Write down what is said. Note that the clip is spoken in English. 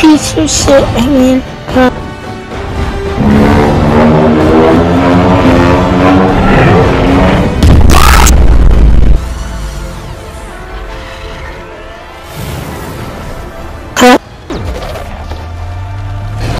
piece of shit, I mean.